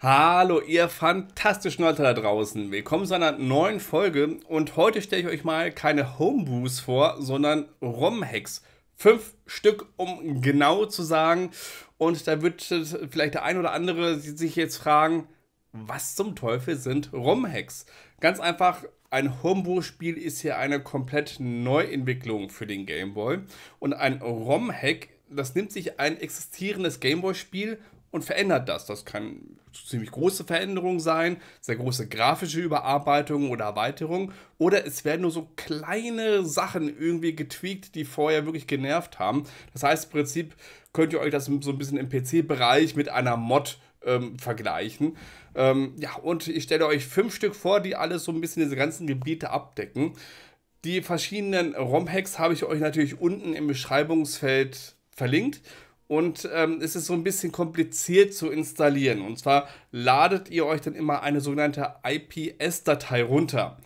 Hallo, ihr fantastischen Leute da draußen. Willkommen zu einer neuen Folge und heute stelle ich euch mal keine Homebrews vor, sondern ROM-Hacks. Fünf Stück, um genau zu sagen. Und da wird vielleicht der ein oder andere sich jetzt fragen, was zum Teufel sind ROM-Hacks? Ganz einfach, ein Homebrew-Spiel ist hier eine komplett Neuentwicklung für den Game Boy. Und ein ROM-Hack, das nimmt sich ein existierendes Game Boy-Spiel und verändert das. Das kann ziemlich große Veränderung sein, sehr große grafische Überarbeitung oder Erweiterung. Oder es werden nur so kleine Sachen irgendwie getweakt, die vorher wirklich genervt haben. Das heißt, im Prinzip könnt ihr euch das so ein bisschen im PC-Bereich mit einer Mod ähm, vergleichen. Ähm, ja, und ich stelle euch fünf Stück vor, die alles so ein bisschen diese ganzen Gebiete abdecken. Die verschiedenen ROM-Hacks habe ich euch natürlich unten im Beschreibungsfeld verlinkt. Und ähm, es ist so ein bisschen kompliziert zu installieren. Und zwar ladet ihr euch dann immer eine sogenannte IPS-Datei runter.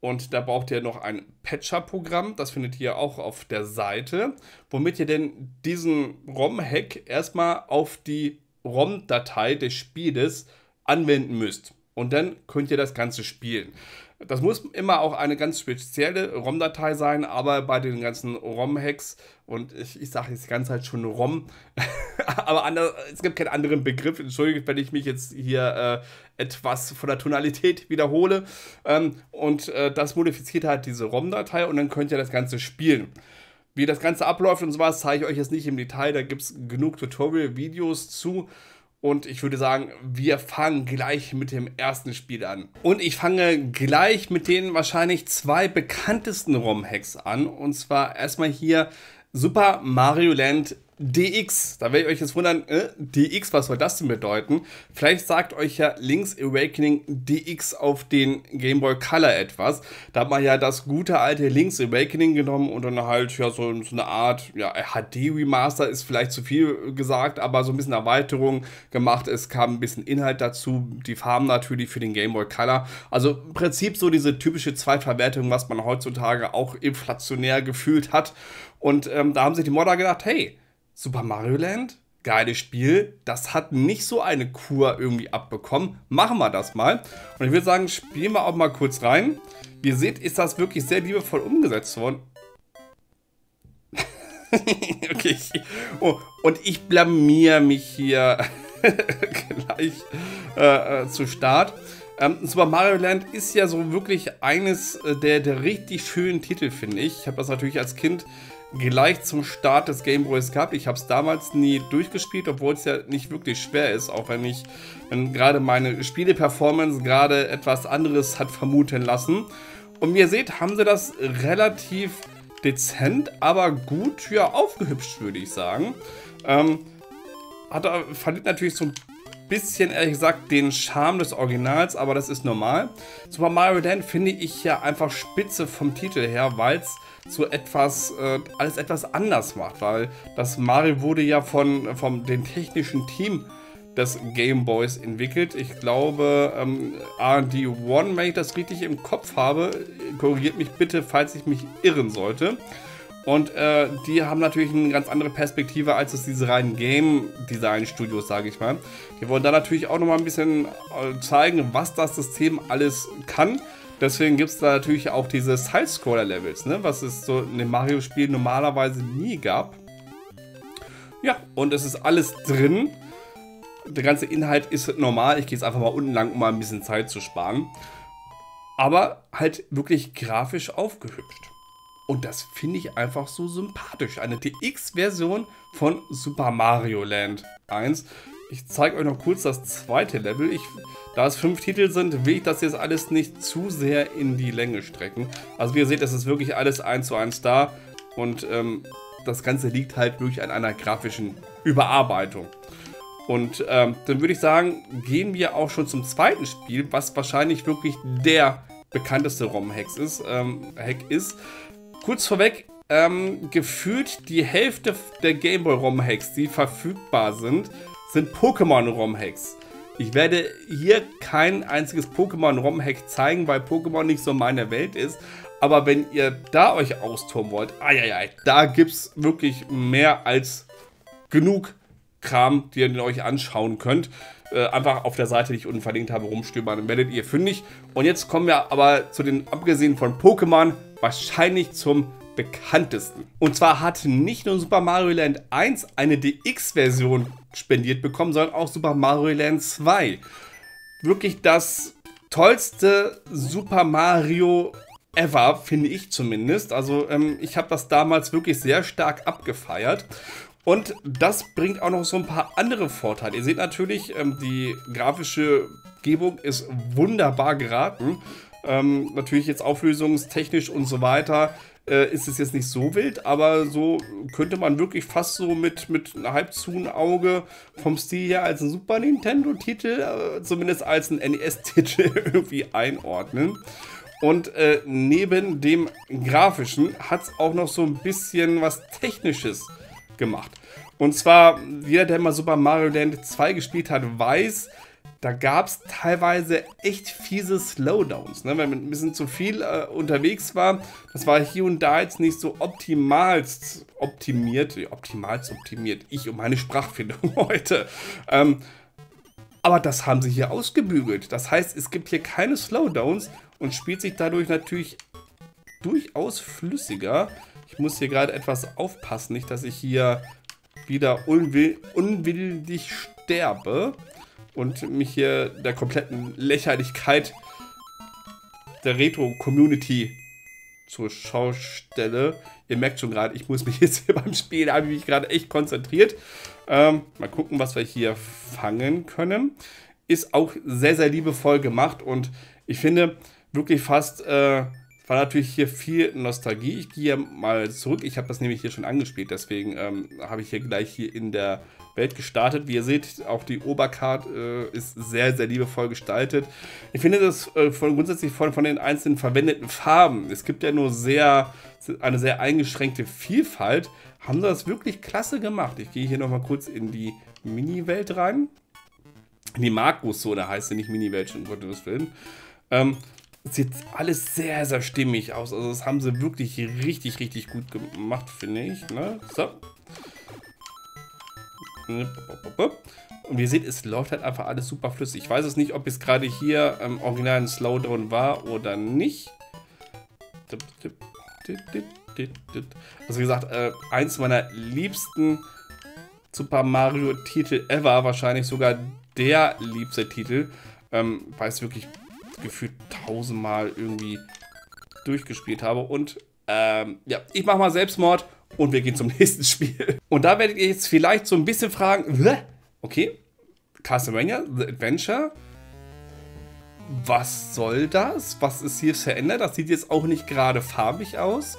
Und da braucht ihr noch ein Patcher-Programm, das findet ihr auch auf der Seite, womit ihr denn diesen ROM-Hack erstmal auf die ROM-Datei des Spieles anwenden müsst. Und dann könnt ihr das Ganze spielen. Das muss immer auch eine ganz spezielle ROM-Datei sein, aber bei den ganzen ROM-Hacks, und ich, ich sage jetzt ganze Zeit schon ROM, aber andere, es gibt keinen anderen Begriff, entschuldigt, wenn ich mich jetzt hier äh, etwas von der Tonalität wiederhole. Ähm, und äh, das modifiziert halt diese ROM-Datei und dann könnt ihr das Ganze spielen. Wie das Ganze abläuft und sowas zeige ich euch jetzt nicht im Detail, da gibt es genug Tutorial-Videos zu. Und ich würde sagen, wir fangen gleich mit dem ersten Spiel an. Und ich fange gleich mit den wahrscheinlich zwei bekanntesten ROM-Hacks an. Und zwar erstmal hier Super Mario Land DX, da werdet ihr euch jetzt wundern, äh, DX, was soll das denn bedeuten? Vielleicht sagt euch ja Link's Awakening DX auf den Game Boy Color etwas. Da hat man ja das gute alte Link's Awakening genommen und dann halt ja so, so eine Art ja, HD-Remaster ist vielleicht zu viel gesagt, aber so ein bisschen Erweiterung gemacht. Es kam ein bisschen Inhalt dazu, die Farben natürlich für den Game Boy Color. Also im Prinzip so diese typische Zweitverwertung, was man heutzutage auch inflationär gefühlt hat. Und ähm, da haben sich die Modder gedacht, hey, Super Mario Land, geiles Spiel. Das hat nicht so eine Kur irgendwie abbekommen. Machen wir das mal. Und ich würde sagen, spielen wir auch mal kurz rein. Wie ihr seht, ist das wirklich sehr liebevoll umgesetzt worden. okay. Oh, und ich blamier mich hier gleich äh, äh, zu Start. Ähm, Super Mario Land ist ja so wirklich eines äh, der, der richtig schönen Titel, finde ich. Ich habe das natürlich als Kind gleich zum Start des Game Boys gehabt. Ich habe es damals nie durchgespielt, obwohl es ja nicht wirklich schwer ist, auch wenn ich, wenn gerade meine Spieleperformance gerade etwas anderes hat vermuten lassen. Und wie ihr seht, haben sie das relativ dezent, aber gut ja, aufgehübscht, würde ich sagen. Ähm, hat, verliert natürlich so ein bisschen, ehrlich gesagt, den Charme des Originals, aber das ist normal. Super Mario Land finde ich ja einfach spitze vom Titel her, weil es so etwas, äh, alles etwas anders macht, weil das Mario wurde ja von, von dem technischen Team des Game Boys entwickelt. Ich glaube, ähm, RD1, wenn ich das richtig im Kopf habe, korrigiert mich bitte, falls ich mich irren sollte. Und äh, die haben natürlich eine ganz andere Perspektive als es diese reinen Game Design Studios, sage ich mal. Die wollen da natürlich auch nochmal ein bisschen äh, zeigen, was das System alles kann. Deswegen gibt es da natürlich auch diese Side-Scroller-Levels, ne? was es so in den Mario-Spielen normalerweise nie gab. Ja, und es ist alles drin. Der ganze Inhalt ist normal. Ich gehe jetzt einfach mal unten lang, um mal ein bisschen Zeit zu sparen. Aber halt wirklich grafisch aufgehübscht. Und das finde ich einfach so sympathisch. Eine DX-Version von Super Mario Land 1. Ich zeige euch noch kurz das zweite Level. Ich, da es fünf Titel sind, will ich das jetzt alles nicht zu sehr in die Länge strecken. Also wie ihr seht, es ist wirklich alles eins zu eins da. Und ähm, das Ganze liegt halt wirklich an einer grafischen Überarbeitung. Und ähm, dann würde ich sagen, gehen wir auch schon zum zweiten Spiel, was wahrscheinlich wirklich der bekannteste ROM-Hack ist. Ähm, Hack ist. Kurz vorweg, ähm, gefühlt die Hälfte der Gameboy-ROM-Hacks, die verfügbar sind, sind Pokémon-ROM-Hacks. Ich werde hier kein einziges Pokémon-ROM-Hack zeigen, weil Pokémon nicht so meine Welt ist. Aber wenn ihr da euch austoben wollt, ai, da gibt es wirklich mehr als genug Kram, die ihr euch anschauen könnt. äh, einfach auf der Seite, die ich unten verlinkt habe, rumstöbern, dann werdet ihr fündig. Und jetzt kommen wir aber zu den, abgesehen von Pokémon, wahrscheinlich zum bekanntesten. Und zwar hat nicht nur Super Mario Land 1 eine DX-Version spendiert bekommen, sondern auch Super Mario Land 2. Wirklich das tollste Super Mario ever, finde ich zumindest. Also ähm, ich habe das damals wirklich sehr stark abgefeiert. Und das bringt auch noch so ein paar andere Vorteile. Ihr seht natürlich, ähm, die grafische Gebung ist wunderbar geraten. Ähm, natürlich jetzt auflösungstechnisch und so weiter äh, ist es jetzt nicht so wild, aber so könnte man wirklich fast so mit, mit einem halb zu Auge vom Stil her als ein Super Nintendo-Titel, äh, zumindest als ein NES-Titel irgendwie einordnen. Und äh, neben dem grafischen hat es auch noch so ein bisschen was Technisches gemacht. Und zwar, jeder, der mal Super Mario Land 2 gespielt hat, weiß, da gab es teilweise echt fiese Slowdowns. Ne? Wenn man ein bisschen zu viel äh, unterwegs war, das war hier und da jetzt nicht so optimalst optimiert. Optimalst optimiert. Ich und meine Sprachfindung heute. Ähm, aber das haben sie hier ausgebügelt. Das heißt, es gibt hier keine Slowdowns und spielt sich dadurch natürlich durchaus flüssiger. Ich muss hier gerade etwas aufpassen, nicht, dass ich hier wieder unwill unwillig sterbe und mich hier der kompletten Lächerlichkeit der Retro-Community zur Schau stelle. Ihr merkt schon gerade, ich muss mich jetzt hier beim Spielen, habe ich mich gerade echt konzentriert. Ähm, mal gucken, was wir hier fangen können. Ist auch sehr, sehr liebevoll gemacht und ich finde wirklich fast äh, war natürlich hier viel Nostalgie. Ich gehe mal zurück. Ich habe das nämlich hier schon angespielt, deswegen ähm, habe ich hier gleich hier in der Welt gestartet. Wie ihr seht, auch die Obercard äh, ist sehr, sehr liebevoll gestaltet. Ich finde das äh, von, grundsätzlich von, von den einzelnen verwendeten Farben, es gibt ja nur sehr, eine sehr eingeschränkte Vielfalt, haben das wirklich klasse gemacht. Ich gehe hier nochmal kurz in die Mini-Welt rein. In die Markus-Zone heißt sie, nicht Mini-Welt, um Gottes Willen. Ähm, sieht alles sehr, sehr stimmig aus. Also das haben sie wirklich richtig, richtig gut gemacht, finde ich. Ne? So. Und wie ihr seht, es läuft halt einfach alles super flüssig. Ich weiß es nicht, ob es gerade hier im Original ein Slowdown war oder nicht. Also wie gesagt, äh, eins meiner liebsten Super Mario Titel ever, wahrscheinlich sogar der liebste Titel, ähm, weil es wirklich gefühlt tausendmal irgendwie durchgespielt habe. Und ähm, ja, ich mache mal Selbstmord und wir gehen zum nächsten Spiel. Und da werdet ihr jetzt vielleicht so ein bisschen fragen, okay, Castlevania, The Adventure, was soll das? Was ist hier verändert? Das sieht jetzt auch nicht gerade farbig aus.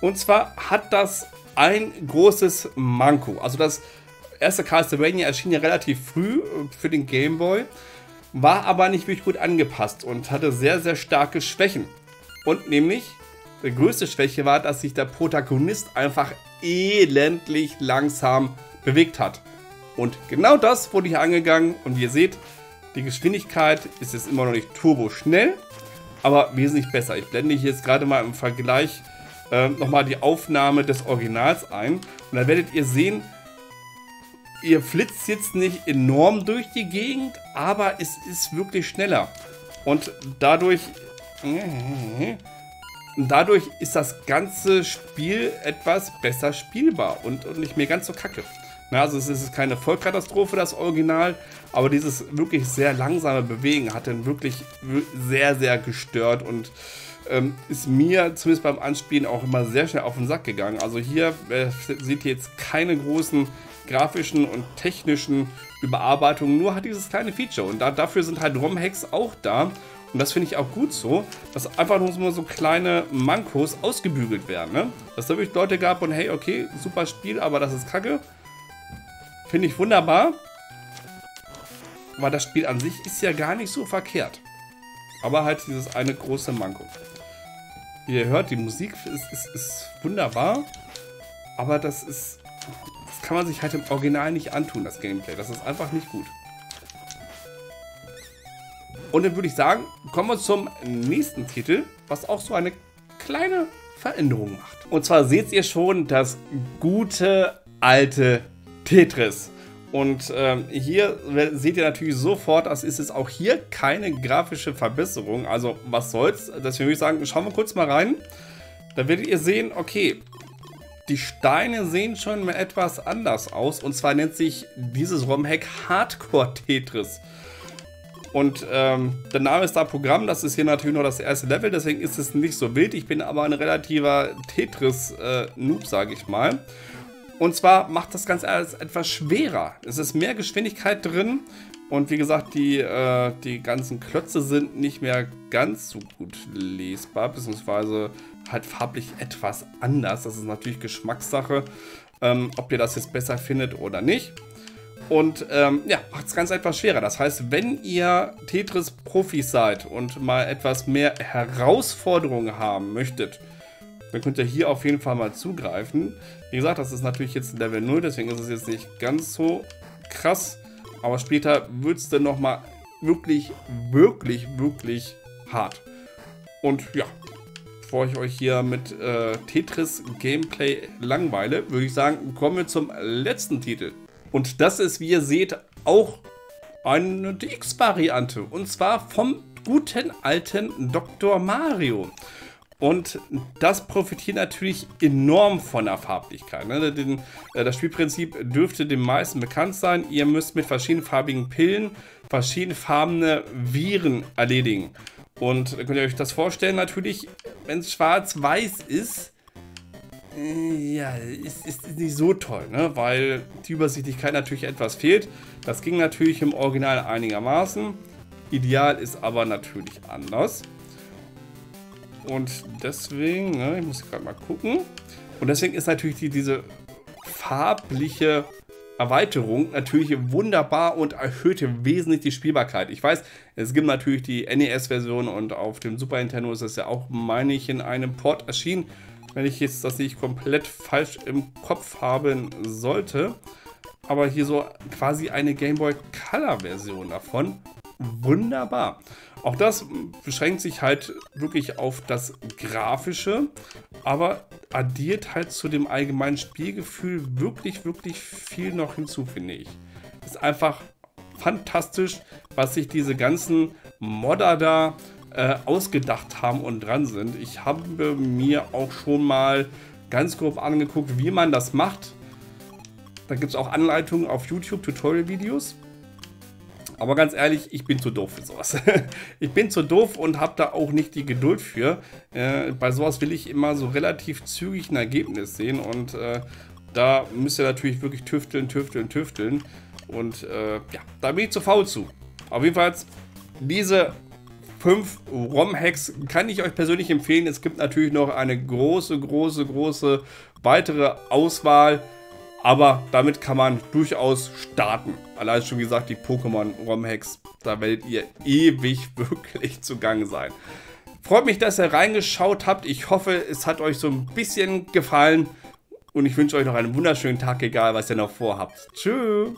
Und zwar hat das ein großes Manko. Also das erste Castlevania erschien ja relativ früh äh, für den Game Boy war aber nicht wirklich gut angepasst und hatte sehr, sehr starke Schwächen. Und nämlich, größte Schwäche war, dass sich der Protagonist einfach elendlich langsam bewegt hat. Und genau das wurde hier angegangen und wie ihr seht, die Geschwindigkeit ist jetzt immer noch nicht turbo schnell, aber wesentlich besser. Ich blende hier jetzt gerade mal im Vergleich äh, nochmal die Aufnahme des Originals ein und dann werdet ihr sehen, ihr flitzt jetzt nicht enorm durch die Gegend, aber es ist wirklich schneller. Und dadurch, dadurch ist das ganze Spiel etwas besser spielbar und, und nicht mehr ganz so kacke. Na, also es ist keine Vollkatastrophe, das Original, aber dieses wirklich sehr langsame Bewegen hat dann wirklich sehr, sehr gestört und ähm, ist mir zumindest beim Anspielen auch immer sehr schnell auf den Sack gegangen. Also hier äh, seht ihr jetzt keine großen grafischen und technischen Überarbeitung, nur hat dieses kleine Feature. Und da, dafür sind halt ROM-Hacks auch da. Und das finde ich auch gut so, dass einfach nur so kleine Mankos ausgebügelt werden. Ne? Dass da wirklich Leute gab und hey, okay, super Spiel, aber das ist kacke. Finde ich wunderbar. Weil das Spiel an sich ist ja gar nicht so verkehrt. Aber halt dieses eine große Manko. Wie ihr hört, die Musik ist, ist, ist wunderbar. Aber das ist kann man sich halt im Original nicht antun, das Gameplay. Das ist einfach nicht gut. Und dann würde ich sagen, kommen wir zum nächsten Titel, was auch so eine kleine Veränderung macht. Und zwar seht ihr schon das gute alte Tetris. Und ähm, hier seht ihr natürlich sofort, das ist jetzt auch hier keine grafische Verbesserung. Also was soll's. Deswegen würde ich sagen, schauen wir kurz mal rein. Da werdet ihr sehen, okay, die Steine sehen schon mal etwas anders aus. Und zwar nennt sich dieses ROM-Hack Hardcore Tetris. Und ähm, der Name ist da Programm, das ist hier natürlich nur das erste Level, deswegen ist es nicht so wild. Ich bin aber ein relativer Tetris-Noob, äh, sage ich mal. Und zwar macht das Ganze alles etwas schwerer. Es ist mehr Geschwindigkeit drin und wie gesagt, die, äh, die ganzen Klötze sind nicht mehr ganz so gut lesbar, beziehungsweise halt farblich etwas anders. Das ist natürlich Geschmackssache, ähm, ob ihr das jetzt besser findet oder nicht. Und ähm, ja, macht es ganz etwas schwerer. Das heißt, wenn ihr Tetris-Profis seid und mal etwas mehr Herausforderungen haben möchtet, dann könnt ihr hier auf jeden Fall mal zugreifen. Wie gesagt, das ist natürlich jetzt Level 0, deswegen ist es jetzt nicht ganz so krass. Aber später wird es dann nochmal wirklich, wirklich, wirklich hart. Und ja, bevor ich euch hier mit äh, Tetris Gameplay langweile, würde ich sagen, kommen wir zum letzten Titel. Und das ist, wie ihr seht, auch eine DX-Variante. Und zwar vom guten alten Dr. Mario. Und das profitiert natürlich enorm von der Farblichkeit. Ne? Äh, das Spielprinzip dürfte den meisten bekannt sein. Ihr müsst mit verschiedenfarbigen Pillen verschiedenfarbene Viren erledigen. Und könnt ihr euch das vorstellen, natürlich, wenn es schwarz-weiß ist, ja, ist, ist nicht so toll, ne? weil die Übersichtlichkeit natürlich etwas fehlt. Das ging natürlich im Original einigermaßen. Ideal ist aber natürlich anders. Und deswegen, ne, ich muss gerade mal gucken. Und deswegen ist natürlich die, diese farbliche Erweiterung natürlich wunderbar und erhöht wesentlich die Spielbarkeit. Ich weiß, es gibt natürlich die NES-Version und auf dem Super Nintendo ist das ja auch, meine ich, in einem Port erschienen wenn ich jetzt das nicht komplett falsch im Kopf haben sollte. Aber hier so quasi eine Game Boy Color Version davon. Wunderbar. Auch das beschränkt sich halt wirklich auf das Grafische, aber addiert halt zu dem allgemeinen Spielgefühl wirklich, wirklich viel noch hinzu, finde ich. Ist einfach fantastisch, was sich diese ganzen Modder da äh, ausgedacht haben und dran sind. Ich habe mir auch schon mal ganz grob angeguckt, wie man das macht. Da gibt es auch Anleitungen auf YouTube, Tutorial-Videos. Aber ganz ehrlich, ich bin zu doof für sowas. ich bin zu doof und habe da auch nicht die Geduld für. Äh, bei sowas will ich immer so relativ zügig ein Ergebnis sehen und äh, da müsst ihr natürlich wirklich tüfteln, tüfteln, tüfteln. Und äh, ja, da bin ich zu faul zu. Auf jeden Fall diese fünf ROM-Hacks kann ich euch persönlich empfehlen. Es gibt natürlich noch eine große, große, große weitere Auswahl. Aber damit kann man durchaus starten. Allein schon gesagt, die Pokémon ROM-Hacks, da werdet ihr ewig wirklich zugange sein. Freut mich, dass ihr reingeschaut habt. Ich hoffe, es hat euch so ein bisschen gefallen. Und ich wünsche euch noch einen wunderschönen Tag, egal was ihr noch vorhabt. Tschüss.